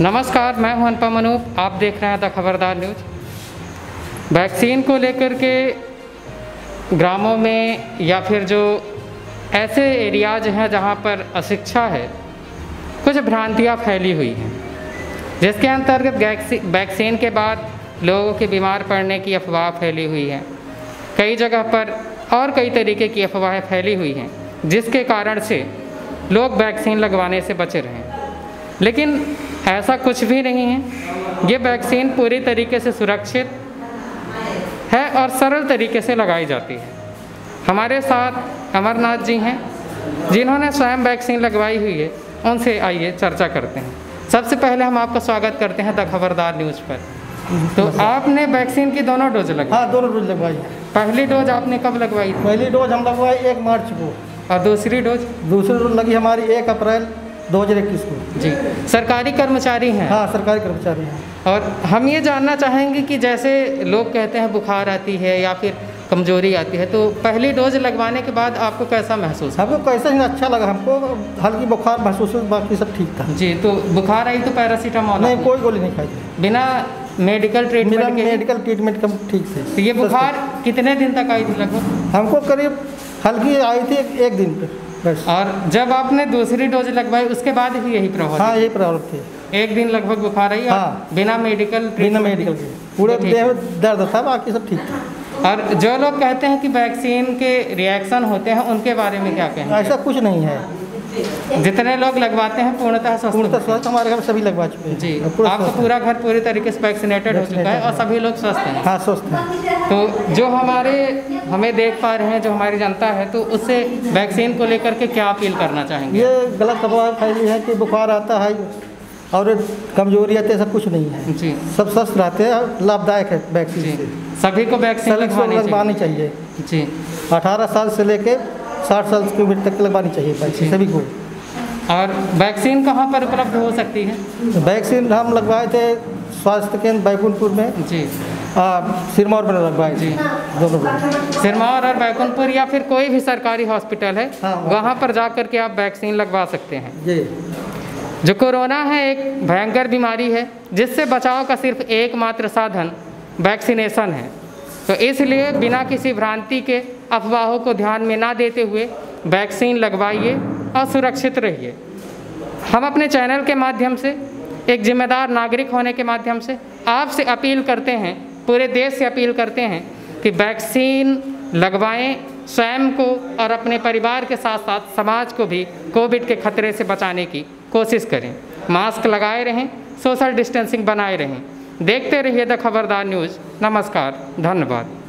नमस्कार, मैं हूँ अनुपम अनूप आप देख रहे हैं द खबरदार न्यूज़। वैक्सीन को लेकर के ग्रामों में या फिर जो ऐसे एरियाज़ हैं जहाँ पर अशिक्षा है, कुछ भ्रांतियाँ फैली हुई हैं। जिसके अंतर्गत वैक्सी- वैक्सीन के बाद लोगों के बीमार पड़ने की अफवाह फैली हुई है। कई जगह पर और कई तरीके की अफवाहें फैली हुई हैं, जिसके कारण से लोग वैक्सीन लगवाने से बचे रहे लेकिन ऐसा कुछ भी नहीं है। ये वैक्सीन पूरी तरीके से सुरक्षित है और सरल तरीके से लगाई जाती है। हमारे साथ अमरनाथ जी हैं जिन्होंने स्वयं वैक्सीन लगवाई हुई है। उनसे आइए चर्चा करते हैं। सबसे पहले हम आपका स्वागत करते हैं द खबरदार न्यूज़ पर। तो आपने वैक्सीन की दोनों डोज लगवाई? हाँ दोनों डोज लगवाई। पहली डोज आपने कब लगवाई? पहली डोज हम लगवाई एक मार्च को। और दूसरी डोज दूसरी डोज लगी हमारी एक अप्रैल। 2021 को। जी। सरकारी कर्मचारी हैं? हाँ सरकारी कर्मचारी हैं। और हम ये जानना चाहेंगे कि जैसे लोग कहते हैं बुखार आती है या फिर कमज़ोरी आती है तो पहली डोज लगवाने के बाद आपको कैसा महसूस? हमको कैसे ही अच्छा लगा हमको हल्की बुखार महसूस हुई बाकी सब ठीक था। जी तो बुखार आई तो पैरासीटामोल नहीं कोई गोली नहीं खाई। बिना मेडिकल ट्रीटमेंट के मेडिकल ट्रीटमेंट कम ठीक से तो ये बुखार कितने दिन तक आई थी लगभग? हमको करीब हल्की आई थी एक, दिन पे। बस और जब आपने दूसरी डोज लगवाई उसके बाद ही यही प्रभाव हाँ यही प्रॉब्लम थी। एक दिन लगभग बुखार आई हाँ। बिना मेडिकल बिना मेडिकल के। पूरे। देह दर्द था बाकी सब ठीक था। और जो लोग कहते हैं कि वैक्सीन के रिएक्शन होते हैं उनके बारे में क्या कहें ऐसा कुछ नहीं है। जितने लोग लगवाते हैं पूर्णतः स्वस्थ पूर्णतः स्वस्थ हमारे घर सभी लगवा चुके हैं। जी आपका पूरा घर पूरी तरीके से वैक्सीनेटेड हो चुका है और सभी लोग स्वस्थ हैं। हाँ स्वस्थ हैं। तो जो हमारे हमें देख पा रहे हैं जो हमारी जनता है तो उससे वैक्सीन को लेकर के क्या अपील करना चाहेंगे? ये गलत अफवाह फैली है कि बुखार आता है और कमज़ोरी आती है सब कुछ नहीं है। जी। सब स्वस्थ रहते हैं लाभदायक है वैक्सीन सभी को वैक्सीन लगवानी चाहिए। चाहिए। जी। अठारह साल से लेके साठ साल की उम्र तक लगवानी चाहिए वैक्सीन सभी को। और वैक्सीन कहाँ पर उपलब्ध हो सकती है? वैक्सीन हम लगवाए थे स्वास्थ्य केंद्र बैकुंठपुर में। जी। सिरमौर में लगवाए जी। दोनों सिरमौर और बैकुंठपुर या फिर कोई भी सरकारी हॉस्पिटल है हाँ, वहाँ- वहाँ पर। जा कर के आप वैक्सीन लगवा सकते हैं। जी। जो कोरोना है एक भयंकर बीमारी है जिससे बचाव का सिर्फ़ एकमात्र साधन वैक्सीनेशन है। तो इसलिए बिना किसी भ्रांति के अफवाहों को ध्यान में ना देते हुए वैक्सीन लगवाइए और सुरक्षित रहिए। हम अपने चैनल के माध्यम से, एक जिम्मेदार नागरिक होने के माध्यम से आपसे अपील करते हैं, पूरे देश से अपील करते हैं कि वैक्सीन लगवाएँ स्वयं को और अपने परिवार के साथ साथ समाज को भी कोविड के खतरे से बचाने की कोशिश करें। मास्क लगाए रहें, सोशल डिस्टेंसिंग बनाए रहें। देखते रहिए द खबरदार न्यूज़। नमस्कार धन्यवाद।